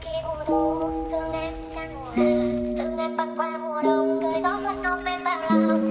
khi u thu thương em sang mùa hạ thương em băng qua mùa đông cười gió xuân ôm em vào lòng